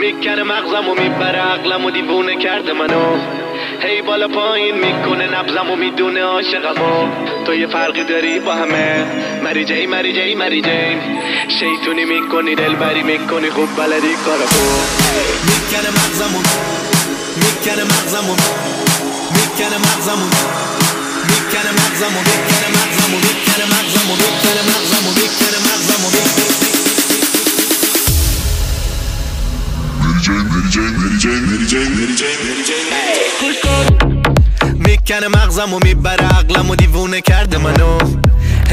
می‌کنه مغزم و می‌بره عقلم و دیوونه کرده منو. هی بالا پایین می‌کنه نبزم و می‌دونه عاشقمو. تو یه فرقی داری با همه. مری جی مری جی مری جی. شیطونی می‌کنی دلبری می‌کنی خوب بلدی کارو می‌کنه مغزم و می‌کنه مغزم و می‌کنه مغزم و می‌کنه مغزم و می‌کنه مغزم و می‌کنه مغزم و می‌کنه مغزم و می‌بره عقلم و دیوونه کرده منو.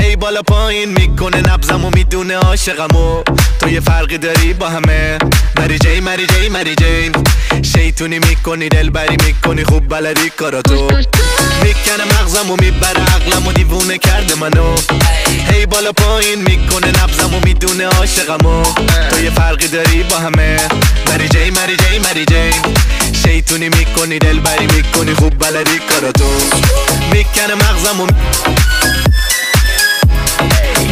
هی بالا پایین می‌کنه نبزم و می‌دونه عاشقمو. تو یه فرقی داری با همه. مری جی مری جی مری جی شیطونی می‌کنی دلبری می‌کنی خوب بلدی کاراتو می‌کنه مغزم و می‌بره عقلم و دیوونه کرده منو. هی بالا پایین می‌کنه نبزم و می‌دونه عاشقمو. تو یه فرقی داری با همه. مری جی مری جی مری جی شیطونی می‌کنی دلبری می‌کنی خوب بلدی کاراتو می‌کنه مغزم و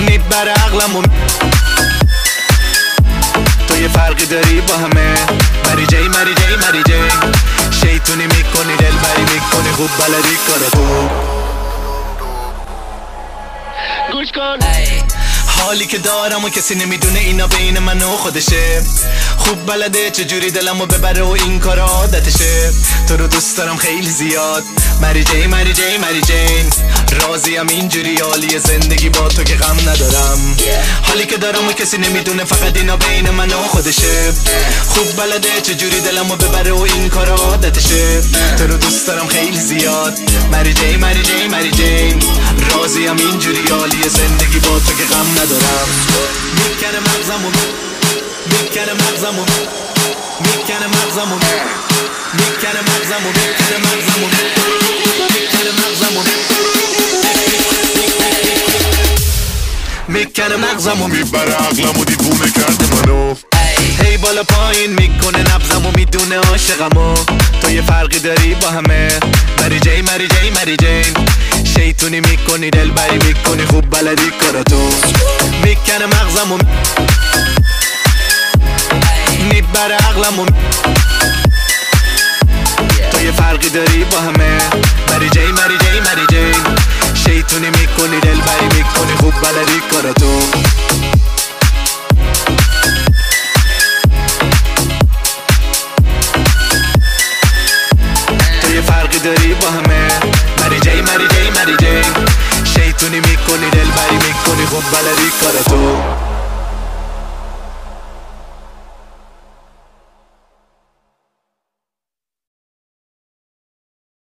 می‌بره عقلم و تو یه فرقی داری با همه. مری جی مری جی مری جی. شیطونی می‌کنی دلبری می‌کنی خوب بلدی کاراتو گوش کن. حالی که دارم و کسی نمی‌دونه اینا بین من و خودشه. خوب بلده چجوری دلمو ببره و این کار عادتشه. تو رو دوست دارم خیلی زیاد. مری جی مری جی مری جین. راضیم اینجوری حالی زندگی با تو که غم ندارم. حالی که دارم و کسی نمی‌دونه فقط اینا بین من و خودشه. خوب بلده چجوری دلمو ببره و این کار عادتشه. تو رو دوست دارم خیلی زیاد. مری جی مری جی مری جین. راضیم اینجوری حالی زندگی با تو که غم ندارم. می‌کنه مغزمو می‌کنه مغزمو می‌کنه مغزمو می‌کنه مغزمو می‌کنه مغزمو می‌کنه مغزمو می‌کنه مغزمو می‌بره عقلمو دیوونه کرده منو. هی بالا پایین می‌کنه نبزمو می‌دونه عاشقمو. تو یه فرقی داری با همه. مری جی مری جی مری جی شیطونی می‌کنی دلبری می‌کنی خوب بلدی کاراتو. می‌کنه مغزمو تو یه فرقی داری با همه. مری جی مری جی مری جی. شیطونی می‌کنی دلبری می‌کنی خوب بلدی کاراتو تو. یه فرقی داری با همه. مری جی مری جی مری جی. شیطونی می‌کنی دلبری می‌کنی خوب بلدی کاراتو